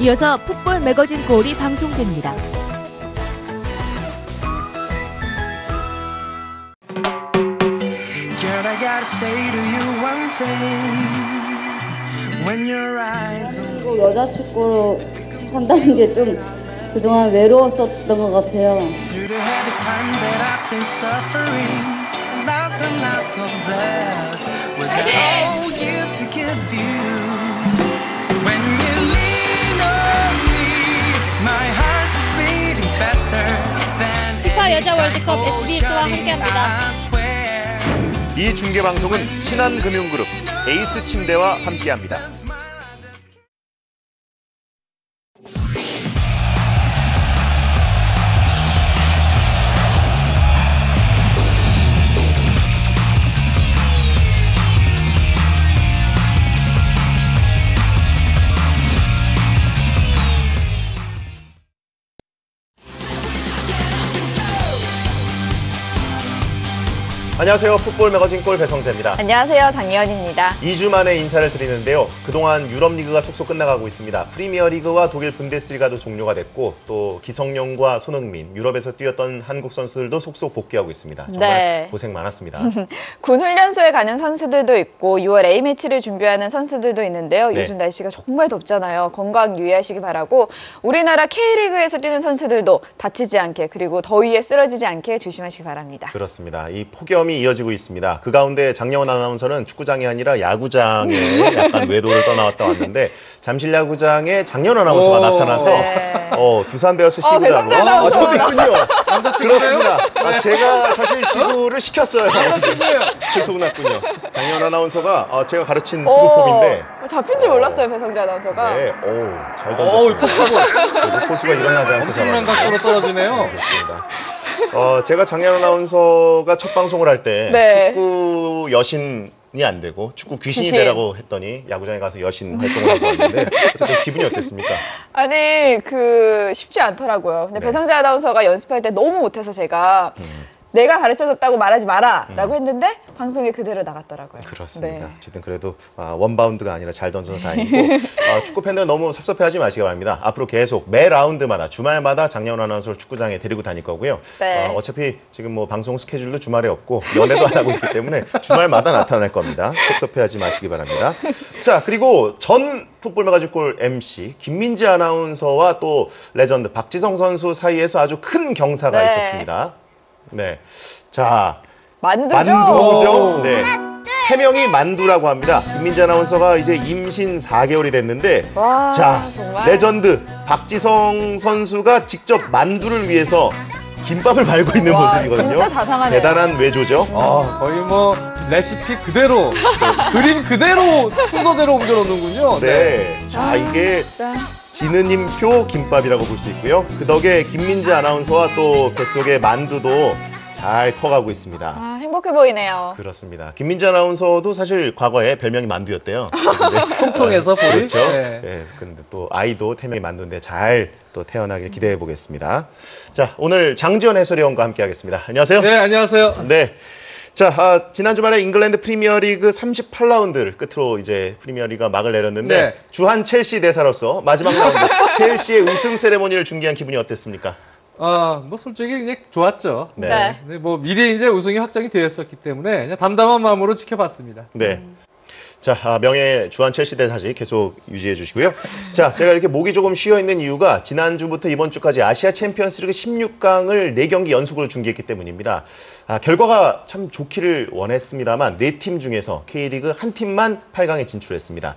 이어서 풋볼 매거진 골이 방송됩니다. 또 여자 축구로 한다는 게 좀 그동안 외로웠었던 것 같아요. 여자 월드컵 SBS와 함께합니다. 이 중계 방송은 신한금융그룹 에이스 침대와 함께합니다. 안녕하세요. 풋볼 매거진 골 배성재입니다. 안녕하세요. 장예원입니다. 2주 만에 인사를 드리는데요. 그동안 유럽 리그가 속속 끝나가고 있습니다. 프리미어 리그와 독일 분데스리가도 종료가 됐고 또 기성용과 손흥민, 유럽에서 뛰었던 한국 선수들도 속속 복귀하고 있습니다. 정말 네. 고생 많았습니다. 군 훈련소에 가는 선수들도 있고 6월 A매치를 준비하는 선수들도 있는데요. 네. 요즘 날씨가 정말 덥잖아요. 건강 유의하시기 바라고 우리나라 K리그에서 뛰는 선수들도 다치지 않게 그리고 더위에 쓰러지지 않게 조심하시기 바랍니다. 그렇습니다. 이 폭염 이 이어지고 있습니다. 그 가운데 장예원 아나운서는 축구장이 아니라 야구장에 약간 외도를 떠나왔다 왔는데 잠실 야구장에 장현 아나운서가 오. 나타나서 네. 어, 두산 베어스 어, 시구라고. 배성재 아. 저도 있군요. 그렇습니다. 네. 아, 제가 사실 시구를 시켰어요. 남자친구예요. 들통났군요. 장현 아나운서가 어, 제가 가르친 어, 투구폼인데 잡힌 줄 몰랐어요, 배성재 아나운서가. 네, 오, 잘 어우, 던졌습니다. 포수가 일어나지 않고 엄청난. 각도로 떨어지네요. 그렇습니다. 어, 제가 장현 아나운서가 첫 방송을 할때 네. 축구 여신 이 안 되고 축구 귀신이 귀신. 되라고 했더니 야구장에 가서 여신 활동을 하고 왔는데 어쨌든 기분이 어땠습니까? 아니 그 쉽지 않더라고요. 근데 네. 배성재 아나운서가 연습할 때 너무 못해서 제가 음. 내가 가르쳐줬다고 말하지 마라라고 했는데 방송에 그대로 나갔더라고요. 그렇습니다. 네. 어쨌든 그래도 아, 원바운드가 아니라 잘 던져서 다행이고 아, 축구 팬들 너무 섭섭해하지 마시기 바랍니다. 앞으로 계속 매 라운드마다 주말마다 장현 아나운서를 축구장에 데리고 다닐 거고요. 네. 어, 어차피 지금 뭐 방송 스케줄도 주말에 없고 연애도 안 하고 있기 때문에 주말마다 나타날 겁니다. 섭섭해하지 마시기 바랍니다. 자 그리고 전 풋볼 매거진 골 MC 김민지 아나운서와 또 레전드 박지성 선수 사이에서 아주 큰 경사가 네. 있었습니다. 네, 자 만두죠. 만두죠. 네. 태명이 만두라고 합니다. 김민지 아나운서가 이제 임신 4개월이 됐는데 와, 자 정말. 레전드 박지성 선수가 직접 만두를 위해서 김밥을 말고 있는 와, 모습이거든요. 진짜 자상하네요. 대단한 외조죠. 아, 거의 뭐 레시피 그대로 그림 그대로 순서대로 옮겨 놓는군요. 네. 자 아, 이게 진짜. 지느님표 김밥이라고 볼 수 있고요. 그 덕에 김민지 아나운서와 또 뱃속의 만두도 잘 커가고 있습니다. 아, 행복해 보이네요. 그렇습니다. 김민지 아나운서도 사실 과거에 별명이 만두였대요. 통통해서 볼이. 그렇죠. 네. 네. 근데 또 아이도 태명이 만두인데 잘 또 태어나길 기대해 보겠습니다. 자, 오늘 장지원 해설위원과 함께 하겠습니다. 안녕하세요. 네, 안녕하세요. 네. 자, 아, 지난 주말에 잉글랜드 프리미어리그 38라운드를 끝으로 이제 프리미어리그가 막을 내렸는데 네. 주한 첼시 대사로서 마지막 라운드 첼시의 우승 세레모니를 중계한 기분이 어땠습니까? 아, 뭐 솔직히 그냥 좋았죠. 네. 네. 뭐 미리 이제 우승이 확정이 되었었기 때문에 그냥 담담한 마음으로 지켜봤습니다. 네. 자, 아, 명예 주한 첼시 대사직 계속 유지해 주시고요. 자, 제가 이렇게 목이 조금 쉬어 있는 이유가 지난주부터 이번 주까지 아시아 챔피언스리그 16강을 4경기 연속으로 중계했기 때문입니다. 아, 결과가 참 좋기를 원했습니다만 네 팀 중에서 K리그 한 팀만 8강에 진출했습니다.